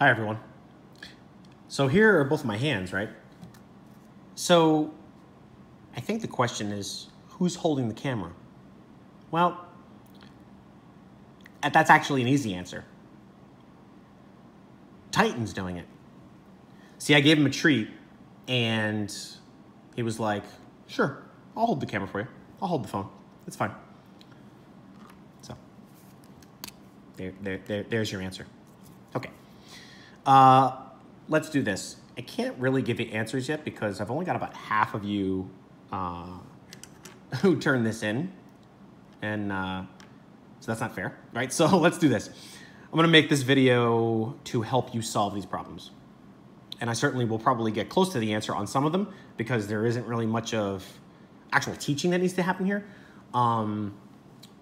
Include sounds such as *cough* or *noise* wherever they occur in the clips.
Hi, everyone. So here are both of my hands, right? So I think the question is, who's holding the camera? Well, that's actually an easy answer. Titan's doing it. See, I gave him a treat, and he was like, sure, I'll hold the camera for you. I'll hold the phone. It's fine. So, there, there, there, there's your answer. Okay. Uh, let's do this. I can't really give you answers yet because I've only got about half of you uh, *laughs* who turned this in. And uh, so that's not fair, right? *laughs* So let's do this. I'm gonna make this video to help you solve these problems. And I certainly will probably get close to the answer on some of them because there isn't really much of actual teaching that needs to happen here. Um,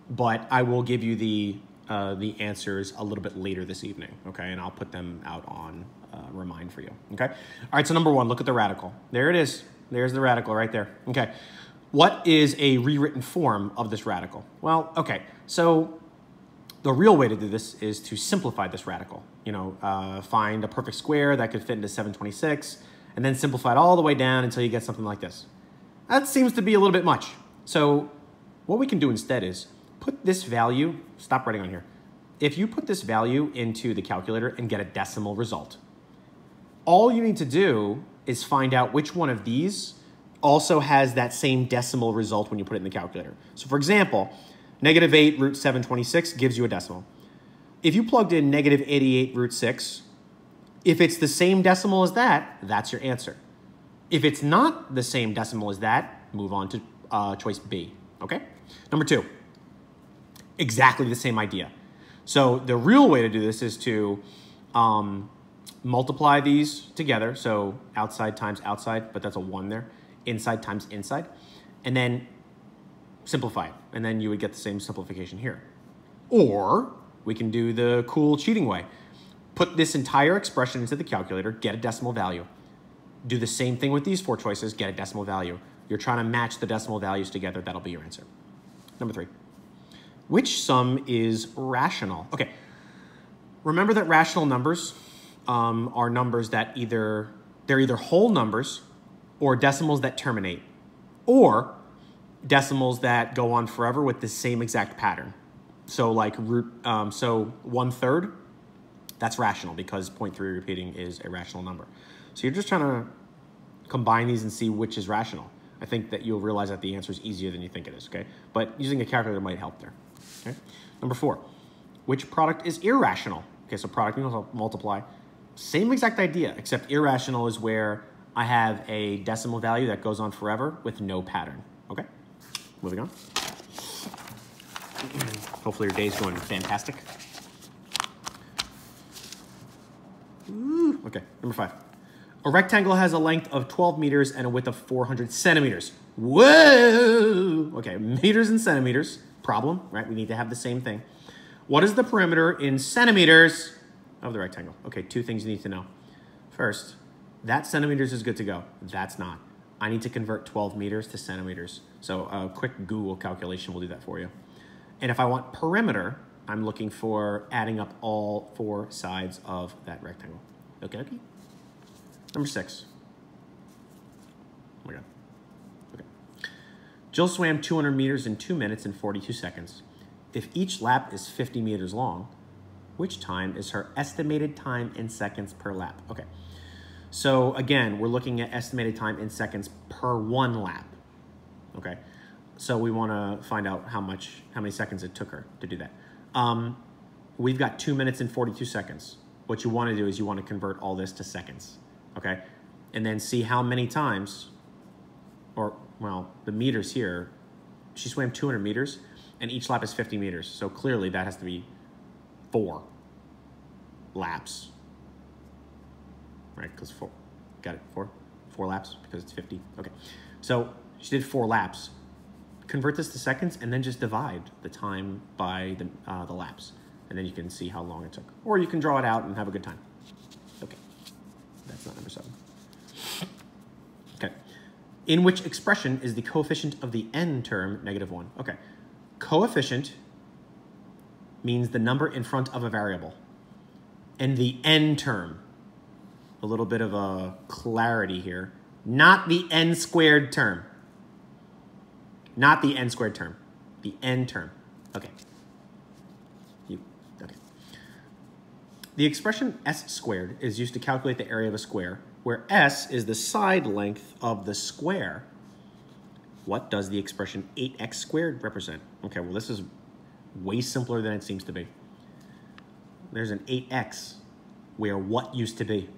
but I will give you the uh, the answers a little bit later this evening, okay? And I'll put them out on uh, Remind for you, okay? All right, so number one, look at the radical. There it is. There's the radical right there, okay? What is a rewritten form of this radical? Well, okay, so the real way to do this is to simplify this radical. You know, uh, find a perfect square that could fit into 726, and then simplify it all the way down until you get something like this. That seems to be a little bit much. So what we can do instead is put this value, stop writing on here. If you put this value into the calculator and get a decimal result, all you need to do is find out which one of these also has that same decimal result when you put it in the calculator. So for example, negative 8 root 726 gives you a decimal. If you plugged in negative 88 root 6, if it's the same decimal as that, that's your answer. If it's not the same decimal as that, move on to uh, choice B, okay? Number two, exactly the same idea. So the real way to do this is to um, multiply these together. So outside times outside, but that's a one there. Inside times inside. And then simplify it. And then you would get the same simplification here. Or we can do the cool cheating way. Put this entire expression into the calculator, get a decimal value. Do the same thing with these four choices, get a decimal value. You're trying to match the decimal values together, that'll be your answer. Number three. Which sum is rational? Okay, remember that rational numbers um, are numbers that either, they're either whole numbers or decimals that terminate, or decimals that go on forever with the same exact pattern. So like root, um, so one third, that's rational because 0.3 repeating is a rational number. So you're just trying to combine these and see which is rational. I think that you'll realize that the answer is easier than you think it is, okay? But using a calculator might help there, okay? Number four, which product is irrational? Okay, so product multiply. Same exact idea, except irrational is where I have a decimal value that goes on forever with no pattern, okay? Moving on. *clears throat* Hopefully your day's going fantastic. Ooh, okay, number five. A rectangle has a length of 12 meters and a width of 400 centimeters. Whoa! Okay, meters and centimeters. Problem, right? We need to have the same thing. What is the perimeter in centimeters of the rectangle? Okay, two things you need to know. First, that centimeters is good to go. That's not. I need to convert 12 meters to centimeters. So a quick Google calculation will do that for you. And if I want perimeter, I'm looking for adding up all four sides of that rectangle. Okay, okay. Number six. Oh my God. Jill swam 200 meters in two minutes and 42 seconds. If each lap is 50 meters long, which time is her estimated time in seconds per lap? Okay. So again, we're looking at estimated time in seconds per one lap. Okay. So we want to find out how much, how many seconds it took her to do that. Um, we've got two minutes and 42 seconds. What you want to do is you want to convert all this to seconds okay? And then see how many times, or well, the meters here, she swam 200 meters and each lap is 50 meters. So clearly that has to be four laps, right? Because four, got it, four, four laps because it's 50. Okay, so she did four laps. Convert this to seconds and then just divide the time by the, uh, the laps. And then you can see how long it took. Or you can draw it out and have a good time. Okay. That's not number seven. In which expression is the coefficient of the n term negative one? Okay. Coefficient means the number in front of a variable. and the n term. A little bit of a clarity here. Not the n squared term. Not the n squared term. The n term. Okay. You, okay. The expression s squared is used to calculate the area of a square, where s is the side length of the square. What does the expression 8x squared represent? Okay, well this is way simpler than it seems to be. There's an 8x where what used to be?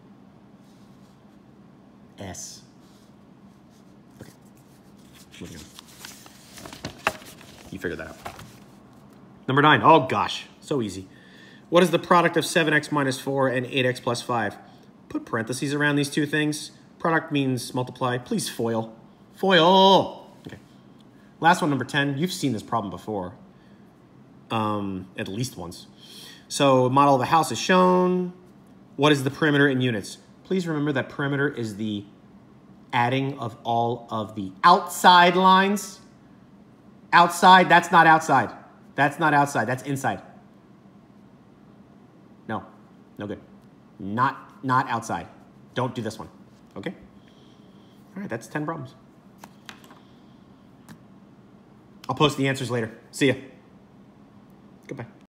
S. Okay. Moving on. You figured that out. Number nine. Oh gosh, so easy. What is the product of 7x minus 4 and 8x plus 5? Put parentheses around these two things. Product means multiply. Please FOIL. FOIL! Okay. Last one, number 10. You've seen this problem before. Um, at least once. So model of a house is shown. What is the perimeter in units? Please remember that perimeter is the adding of all of the outside lines. Outside, that's not outside. That's not outside, that's inside. No, no good. Not, not outside. Don't do this one, okay? All right, that's 10 problems. I'll post the answers later. See ya. Goodbye.